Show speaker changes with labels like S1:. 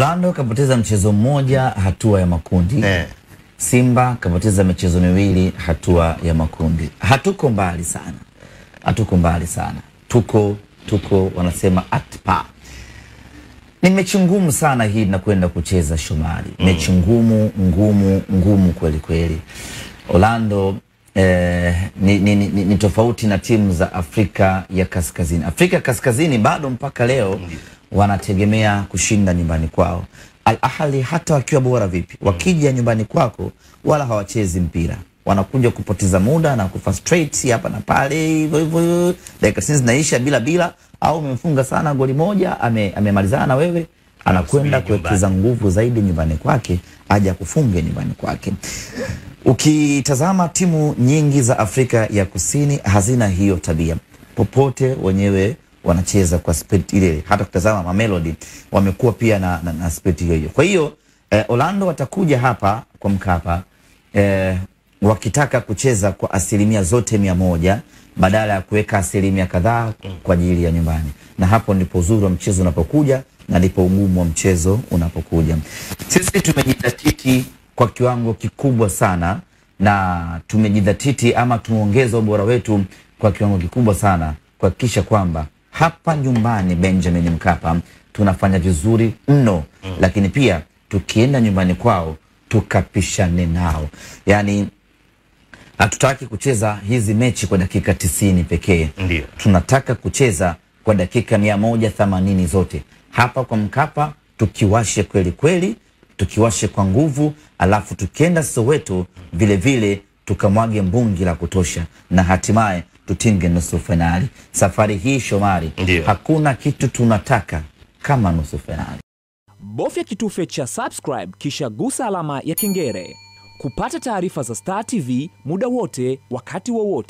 S1: Orlando kapoteza mchezo mmoja hatua ya makundi
S2: Eh.
S1: Simba kapoteza michezo miwili hatua ya makundi. Hatuko mbali sana, hatuko mbali sana, tuko tuko wanasema at par. Ni mechi ngumu sana hii na kwenda kucheza Shomari, mechi ngumu ngumu ngumu kweli kweli. Orlando eh, ni, ni, ni, ni tofauti na timu za Afrika ya Kaskazini. Afrika ya Kaskazini bado mpaka leo wanategemea kushinda nyumbani kwao. Al Ahli hata wakiwa bora vipi, wakija nyumbani kwako wala hawachezi mpira, wanakuja kupoteza muda na kufrustrate hapa na pale, hivyo hivyo, dakika 90 zinaisha bila bila, au umemfunga sana goli moja, ame- amemalizana na wewe, anakwenda kuwekeza nguvu zaidi nyumbani kwake, aje akufunge nyumbani kwake. Ukitazama timu nyingi za Afrika ya Kusini hazina hiyo tabia, popote wenyewe wanacheza kwa spirit ile. Hata kutazama Mamelodi wamekuwa pia na, na, na spirit hiyo hiyo. Kwa hiyo eh, Orlando watakuja hapa kwa Mkapa eh, wakitaka kucheza kwa asilimia zote mia moja badala ya kuweka asilimia kadhaa kwa ajili ya nyumbani, na hapo ndipo uzuri wa mchezo unapokuja na ndipo ugumu wa mchezo unapokuja. Sisi tumejidhatiti kwa kiwango kikubwa sana na tumejidhatiti ama tumeongeza ubora wetu kwa kiwango kikubwa sana kuhakikisha kwamba hapa nyumbani Benjamin Mkapa tunafanya vizuri mno, mm. lakini pia tukienda nyumbani kwao tukapishane nao, yaani hatutaki kucheza hizi mechi kwa dakika tisini pekee.
S2: Ndio.
S1: tunataka kucheza kwa dakika mia moja themanini zote. Hapa kwa Mkapa, tukiwashe kweli kweli, tukiwashe kwa nguvu, alafu tukienda Soweto vile vile tukamwage mbungi la kutosha, na hatimaye tutinge nusu fainali. Safari hii Shomari,
S2: Ndiyo.
S1: hakuna kitu tunataka kama nusu fainali.
S3: Bofya kitufe cha subscribe kisha gusa alama ya kengele kupata taarifa za Star TV muda wote wakati wowote.